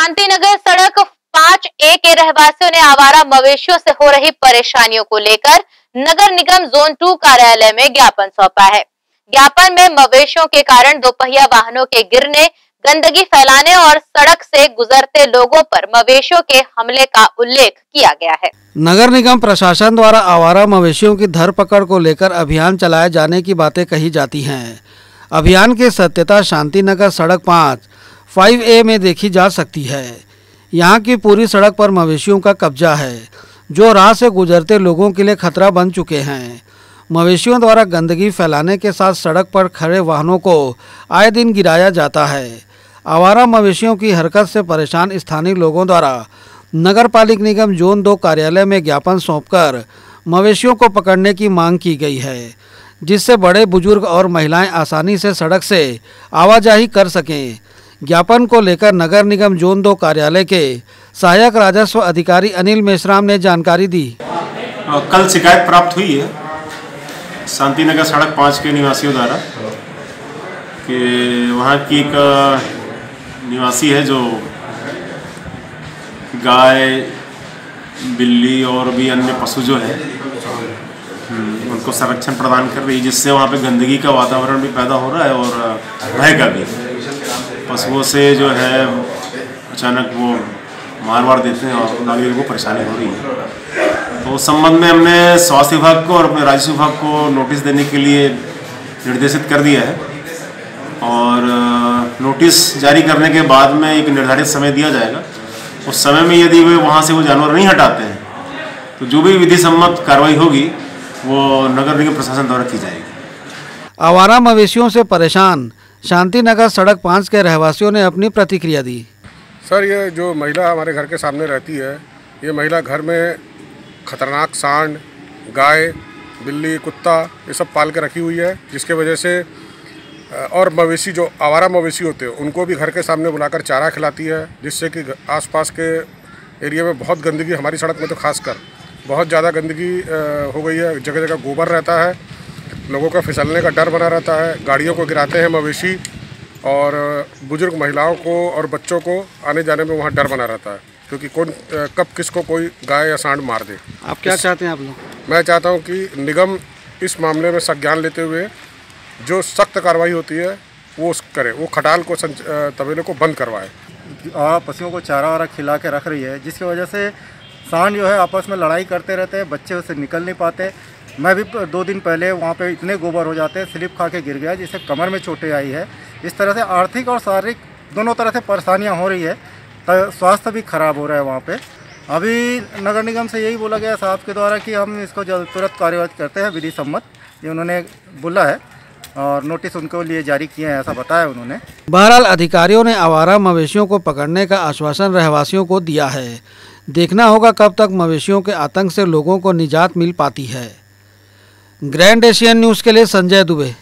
शांति नगर सड़क पाँच ए के रहवासियों ने आवारा मवेशियों से हो रही परेशानियों को लेकर नगर निगम जोन टू कार्यालय में ज्ञापन सौंपा है। ज्ञापन में मवेशियों के कारण दोपहिया वाहनों के गिरने, गंदगी फैलाने और सड़क से गुजरते लोगों पर मवेशियों के हमले का उल्लेख किया गया है। नगर निगम प्रशासन द्वारा आवारा मवेशियों की धरपकड़ को लेकर अभियान चलाए जाने की बातें कही जाती हैं। अभियान की सत्यता शांति नगर सड़क पाँच फाइव ए में देखी जा सकती है। यहाँ की पूरी सड़क पर मवेशियों का कब्जा है, जो राह से गुजरते लोगों के लिए खतरा बन चुके हैं। मवेशियों द्वारा गंदगी फैलाने के साथ सड़क पर खड़े वाहनों को आए दिन गिराया जाता है। आवारा मवेशियों की हरकत से परेशान स्थानीय लोगों द्वारा नगर पालिक निगम जोन दो कार्यालय में ज्ञापन सौंपकर मवेशियों को पकड़ने की मांग की गई है, जिससे बड़े बुज़ुर्ग और महिलाएँ आसानी से सड़क से आवाजाही कर सकें। ज्ञापन को लेकर नगर निगम जोन दो कार्यालय के सहायक राजस्व अधिकारी अनिल मेश्राम ने जानकारी दी। कल शिकायत प्राप्त हुई है शांति नगर सड़क पाँच के निवासियों द्वारा कि वहाँ की एक निवासी है जो गाय बिल्ली और भी अन्य पशु जो है हम्म, उनको संरक्षण प्रदान कर रही है जिससे वहाँ पे गंदगी का वातावरण भी पैदा हो रहा है और भय का भी पशुओं से जो है, अचानक वो मार वार देते हैं और नागरिकों को परेशानी हो रही है। तो उस संबंध में हमने स्वास्थ्य विभाग को और अपने राजस्व विभाग को नोटिस देने के लिए निर्देशित कर दिया है। और नोटिस जारी करने के बाद में एक निर्धारित समय दिया जाएगा। उस समय में यदि वे वहाँ से वो जानवर नहीं हटाते हैं तो जो भी विधि सम्मत कार्रवाई होगी, वो नगर निगम प्रशासन द्वारा की जाएगी। आवारा मवेशियों से परेशान शांति नगर सड़क पाँच के रहवासियों ने अपनी प्रतिक्रिया दी। सर, ये जो महिला हमारे घर के सामने रहती है, ये महिला घर में खतरनाक सांड, गाय, बिल्ली, कुत्ता, ये सब पाल के रखी हुई है, जिसके वजह से और मवेशी जो आवारा मवेशी होते हैं, उनको भी घर के सामने बुलाकर चारा खिलाती है, जिससे कि आसपास के एरिया में बहुत गंदगी, हमारी सड़क में तो खासकर बहुत ज़्यादा गंदगी हो गई है जगह जगह गोबर रहता है लोगों का फिसलने का डर बना रहता है। गाड़ियों को गिराते हैं मवेशी और बुज़ुर्ग महिलाओं को और बच्चों को आने जाने में वहाँ डर बना रहता है क्योंकि कौन कब किसको कोई गाय या सांड मार दे। आप क्या चाहते हैं आप लोग? मैं चाहता हूँ कि निगम इस मामले में संज्ञान लेते हुए जो सख्त कार्रवाई होती है वो करे वो खटाल को तबेले को बंद करवाए। पशुओं को चारा वारा खिला के रख रही है जिसकी वजह से सांड जो है आपस में लड़ाई करते रहते हैं बच्चे उसे निकल नहीं पाते। मैं भी दो दिन पहले वहाँ पे इतने गोबर हो जाते हैं, स्लिप खा के गिर गया, जिससे कमर में चोटें आई है। इस तरह से आर्थिक और शारीरिक दोनों तरह से परेशानियाँ हो रही है तो स्वास्थ्य भी खराब हो रहा है वहाँ पर अभी नगर निगम से यही बोला गया साहब के द्वारा कि हम इसको जल्द तुरंत कार्यवाही करते हैं, विधि सम्मत, ये उन्होंने बोला है और नोटिस उनको लिए जारी किए हैं, ऐसा बताया उन्होंने। बहरहाल, अधिकारियों ने आवारा मवेशियों को पकड़ने का आश्वासन रहवासियों को दिया है। देखना होगा कब तक मवेशियों के आतंक से लोगों को निजात मिल पाती है। ग्रैंड एशियन न्यूज़ के लिए संजय दुबे।